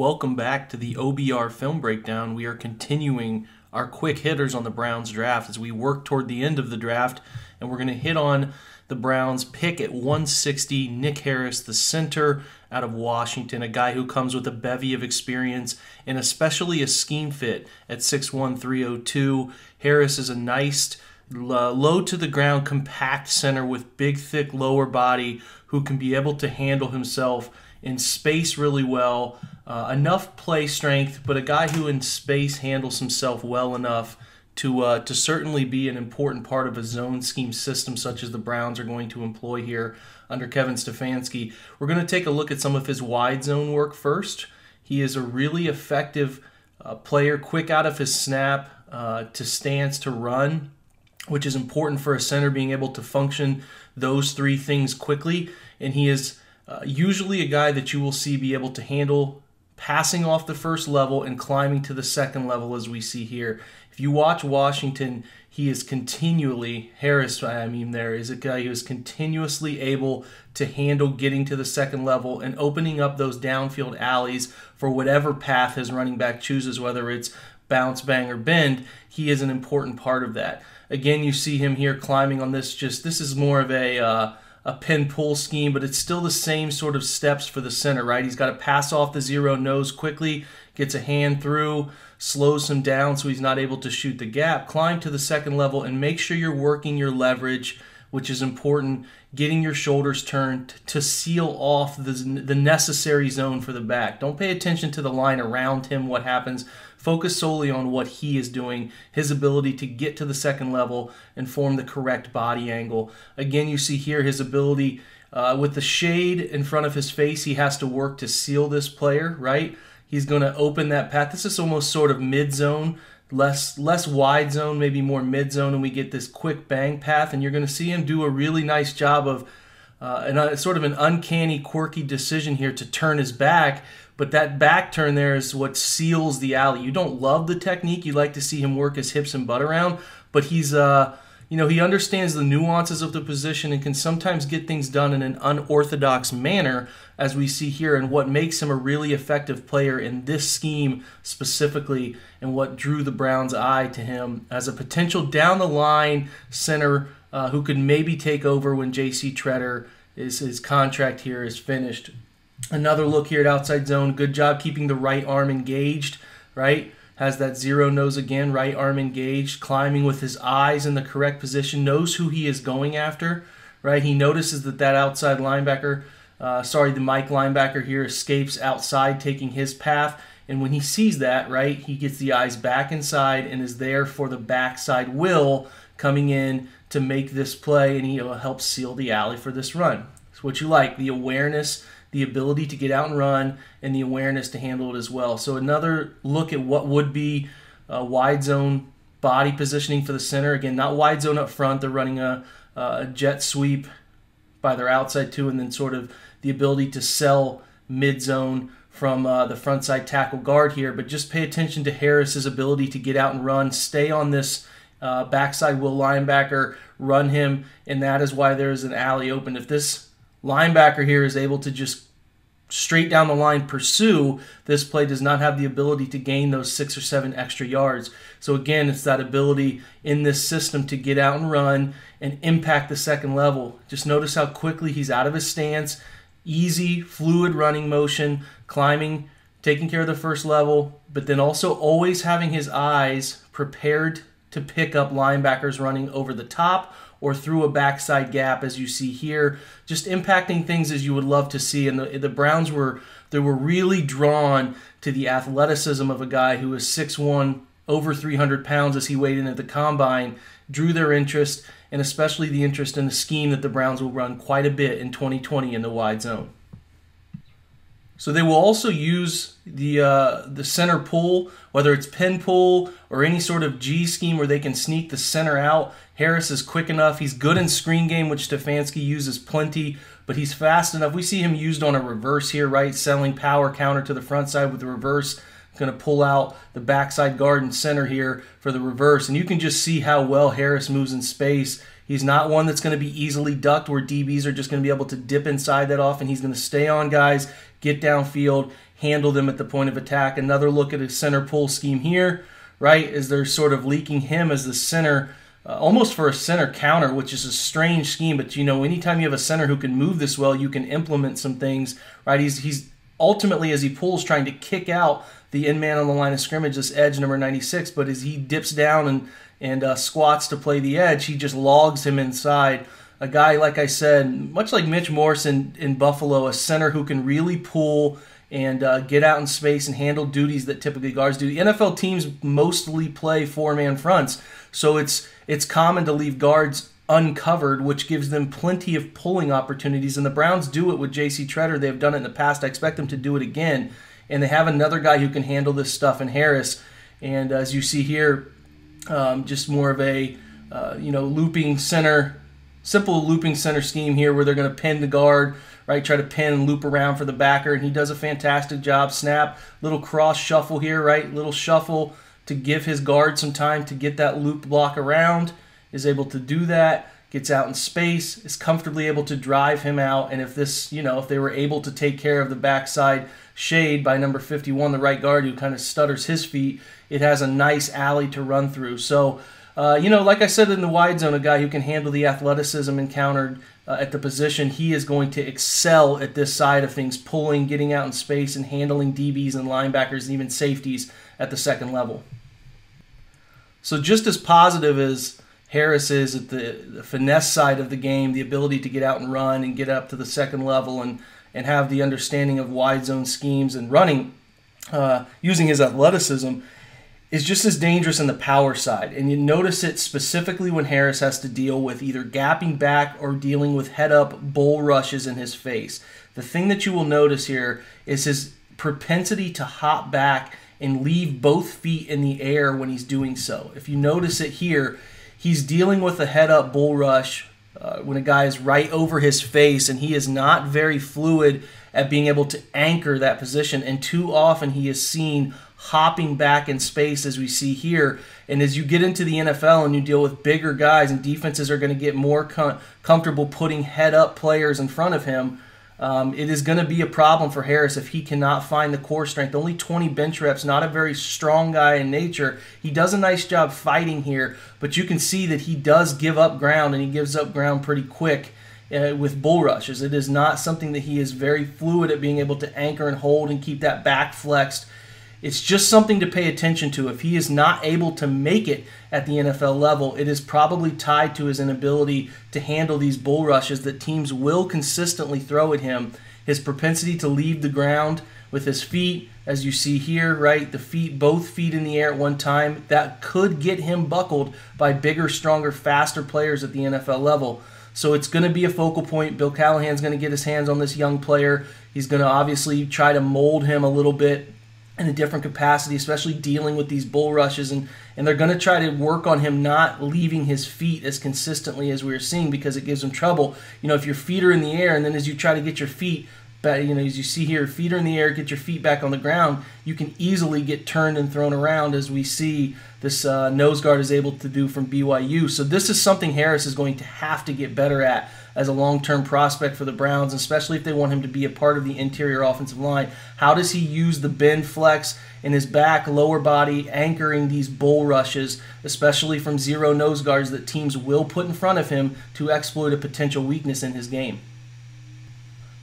Welcome back to the OBR film breakdown. We are continuing our quick hitters on the Browns draft as we work toward the end of the draft, and we're going to hit on the Browns pick at 160. Nick Harris, the center out of Washington, a guy who comes with a bevy of experience and especially a scheme fit at 6'1, 302. Harris is a nice, uh, low to the ground, compact center with big, thick lower body who can be able to handle himself in space really well. Uh, enough play strength, but a guy who in space handles himself well enough to uh, to certainly be an important part of a zone scheme system such as the Browns are going to employ here under Kevin Stefanski. We're going to take a look at some of his wide zone work first. He is a really effective uh, player, quick out of his snap uh, to stance to run, which is important for a center being able to function those three things quickly. And he is uh, usually a guy that you will see be able to handle passing off the first level and climbing to the second level as we see here. If you watch Washington, he is continually, Harris, I mean, there is a guy who is continuously able to handle getting to the second level and opening up those downfield alleys for whatever path his running back chooses, whether it's bounce, bang, or bend. He is an important part of that. Again, you see him here climbing on this, just this is more of a. Uh, a pin pull scheme, but it's still the same sort of steps for the center, right? He's got to pass off the zero nose quickly, gets a hand through, slows him down so he's not able to shoot the gap, climb to the second level, and make sure you're working your leverage, which is important, getting your shoulders turned to seal off the, the necessary zone for the back. Don't pay attention to the line around him, what happens. Focus solely on what he is doing, his ability to get to the second level and form the correct body angle. Again, you see here his ability uh, with the shade in front of his face, he has to work to seal this player, right? He's going to open that path. This is almost sort of mid zone, less less wide zone, maybe more mid zone, and we get this quick bang path. And you're going to see him do a really nice job of uh, and uh, sort of an uncanny, quirky decision here to turn his back, but that back turn there is what seals the alley. You don't love the technique. You like to see him work his hips and butt around, but he's uh, you know, he understands the nuances of the position and can sometimes get things done in an unorthodox manner, as we see here, and what makes him a really effective player in this scheme specifically, and what drew the Browns' eye to him as a potential down the line center uh, who could maybe take over when J.C. Tretter is his contract here is finished. Another look here at outside zone. Good job keeping the right arm engaged, right? Has that zero nose again, right arm engaged, climbing with his eyes in the correct position, knows who he is going after, right? He notices that that outside linebacker, uh, sorry, the Mike linebacker here escapes outside, taking his path. And when he sees that, right, he gets the eyes back inside and is there for the backside will coming in to make this play, and he will help seal the alley for this run. It's what you like the awareness the ability to get out and run, and the awareness to handle it as well. So another look at what would be a wide zone body positioning for the center. Again, not wide zone up front. They're running a, a jet sweep by their outside two, and then sort of the ability to sell mid zone from uh, the front side tackle guard here. But just pay attention to Harris's ability to get out and run, stay on this uh, backside will linebacker, run him, and that is why there's an alley open. If this linebacker here is able to just straight down the line pursue, this play does not have the ability to gain those six or seven extra yards. So again, it's that ability in this system to get out and run and impact the second level. Just notice how quickly he's out of his stance, easy, fluid running motion, climbing, taking care of the first level, but then also always having his eyes prepared to pick up linebackers running over the top or through a backside gap, as you see here, just impacting things as you would love to see. And the, the Browns were they were really drawn to the athleticism of a guy who was 6'1", over 300 pounds as he weighed in at the combine, drew their interest, and especially the interest in the scheme that the Browns will run quite a bit in 2020 in the wide zone. So they will also use the uh, the center pull, whether it's pin pull or any sort of G scheme where they can sneak the center out. Harris is quick enough. He's good in screen game, which Stefanski uses plenty, but he's fast enough. We see him used on a reverse here, right? Selling power counter to the front side with the reverse. Going to pull out the backside guard and center here for the reverse. And you can just see how well Harris moves in space. He's not one that's going to be easily ducked where DBs are just going to be able to dip inside that off, and he's going to stay on guys get downfield, handle them at the point of attack. Another look at a center pull scheme here, right? Is they're sort of leaking him as the center. Uh, almost for a center counter, which is a strange scheme. But you know, anytime you have a center who can move this well, you can implement some things, right? He's he's ultimately as he pulls, trying to kick out the in man on the line of scrimmage, this edge number 96. But as he dips down and and uh, squats to play the edge, he just logs him inside. A guy, like I said, much like Mitch Morrison in Buffalo, a center who can really pull and uh, get out in space and handle duties that typically guards do. The NFL teams mostly play four-man fronts, so it's it's common to leave guards uncovered, which gives them plenty of pulling opportunities. And the Browns do it with J.C. Tretter. They've done it in the past. I expect them to do it again. And they have another guy who can handle this stuff in Harris. And as you see here, um, just more of a uh, you know looping center, simple looping center scheme here where they're going to pin the guard, right? Try to pin and loop around for the backer, and he does a fantastic job. Snap, little cross shuffle here, right? Little shuffle to give his guard some time to get that loop block around is able to do that, gets out in space, is comfortably able to drive him out. And if this, you know, if they were able to take care of the backside shade by number 51, the right guard who kind of stutters his feet, it has a nice alley to run through. So, uh, you know, like I said in the wide zone, a guy who can handle the athleticism encountered uh, at the position, he is going to excel at this side of things, pulling, getting out in space, and handling DBs and linebackers and even safeties at the second level. So, just as positive as Harris is at the, the, finesse side of the game, the ability to get out and run and get up to the second level and, and have the understanding of wide zone schemes and running uh, using his athleticism is just as dangerous in the power side. And you notice it specifically when Harris has to deal with either gapping back or dealing with head up bull rushes in his face. The thing that you will notice here is his propensity to hop back and leave both feet in the air when he's doing so. If you notice it here, he's dealing with a head up bull rush uh, when a guy is right over his face and he is not very fluid at being able to anchor that position. And too often he is seen hopping back in space as we see here. And as you get into the NFL and you deal with bigger guys and defenses are going to get more com- comfortable putting head up players in front of him, um, it is going to be a problem for Harris if he cannot find the core strength. Only 20 bench reps, not a very strong guy in nature. He does a nice job fighting here, but you can see that he does give up ground and he gives up ground pretty quick. Uh, with bull rushes. It is not something that he is very fluid at being able to anchor and hold and keep that back flexed it's just something to pay attention to. If he is not able to make it at the NFL level, it is probably tied to his inability to handle these bull rushes that teams will consistently throw at him. His propensity to leave the ground with his feet, as you see here, right? The feet, both feet in the air at one time, that could get him buckled by bigger, stronger, faster players at the NFL level. So it's going to be a focal point. Bill Callahan's going to get his hands on this young player. He's going to obviously try to mold him a little bit in a different capacity, especially dealing with these bull rushes. And, and they're going to try to work on him not leaving his feet as consistently as we are seeing because it gives him trouble. You know, if your feet are in the air and then as you try to get your feet but you know, as you see here, feet are in the air, get your feet back on the ground, you can easily get turned and thrown around as we see this uh, nose guard is able to do from BYU. So this is something Harris is going to have to get better at as a long-term prospect for the Browns, especially if they want him to be a part of the interior offensive line. How does he use the bend flex in his back, lower body, anchoring these bull rushes, especially from zero nose guards that teams will put in front of him to exploit a potential weakness in his game?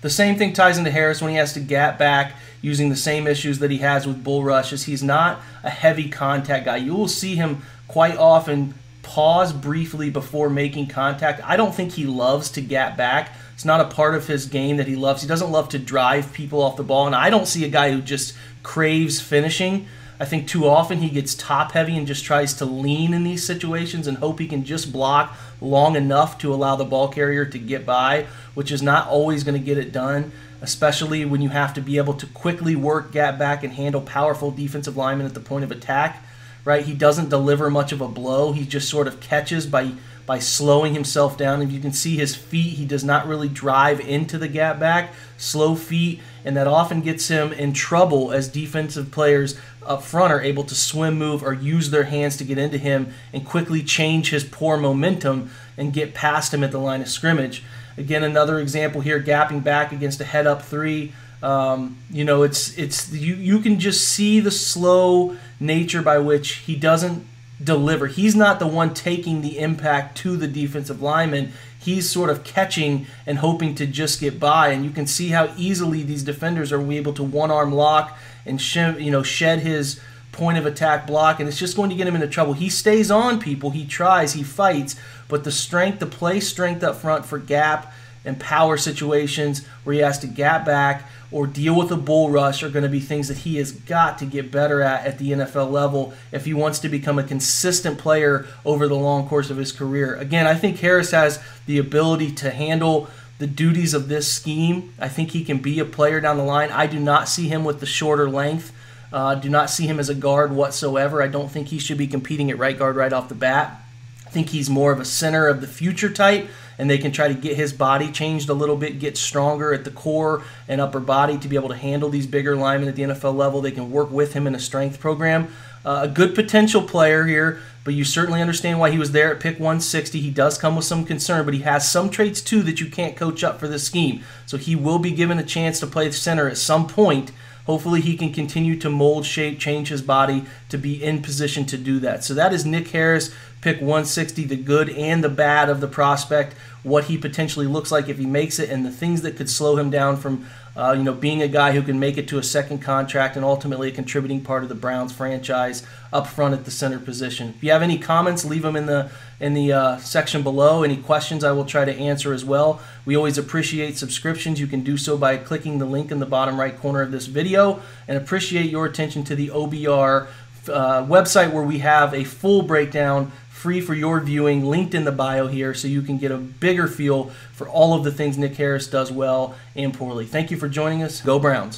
The same thing ties into Harris when he has to gap back using the same issues that he has with bull rushes. He's not a heavy contact guy. You will see him quite often pause briefly before making contact. I don't think he loves to gap back. It's not a part of his game that he loves. He doesn't love to drive people off the ball, and I don't see a guy who just craves finishing. I think too often he gets top heavy and just tries to lean in these situations and hope he can just block long enough to allow the ball carrier to get by, which is not always going to get it done, especially when you have to be able to quickly work gap back and handle powerful defensive linemen at the point of attack. Right? He doesn't deliver much of a blow. He just sort of catches by by slowing himself down. If you can see his feet, he does not really drive into the gap back. Slow feet, and that often gets him in trouble as defensive players up front are able to swim move or use their hands to get into him and quickly change his poor momentum and get past him at the line of scrimmage. Again, another example here, gapping back against a head up three. Um, you know, it's it's you you can just see the slow nature by which he doesn't deliver. He's not the one taking the impact to the defensive lineman. He's sort of catching and hoping to just get by, and you can see how easily these defenders are able to one arm lock and you know shed his point of attack block, and it's just going to get him into trouble. He stays on people, he tries, he fights, but the strength, the play strength up front for gap and power situations where he has to gap back or deal with a bull rush are going to be things that he has got to get better at at the NFL level if he wants to become a consistent player over the long course of his career. Again, I think Harris has the ability to handle the duties of this scheme. I think he can be a player down the line. I do not see him with the shorter length. Uh, do not see him as a guard whatsoever. I don't think he should be competing at right guard right off the bat. I think he's more of a center of the future type, and they can try to get his body changed a little bit, get stronger at the core and upper body to be able to handle these bigger linemen at the NFL level. They can work with him in a strength program. Uh, a good potential player here, but you certainly understand why he was there at pick 160. He does come with some concern, but he has some traits too that you can't coach up for this scheme. So he will be given a chance to play the center at some point Hopefully, he can continue to mold, shape, change his body to be in position to do that. So, that is Nick Harris, pick 160, the good and the bad of the prospect, what he potentially looks like if he makes it, and the things that could slow him down from uh, you know, being a guy who can make it to a second contract and ultimately a contributing part of the Browns franchise up front at the center position. If you have any comments, leave them in the in the uh, section below. Any questions, I will try to answer as well. We always appreciate subscriptions. You can do so by clicking the link in the bottom right corner of this video, and appreciate your attention to the OBR uh, website where we have a full breakdown free for your viewing, linked in the bio here, so you can get a bigger feel for all of the things Nick Harris does well and poorly. Thank you for joining us. Go Browns.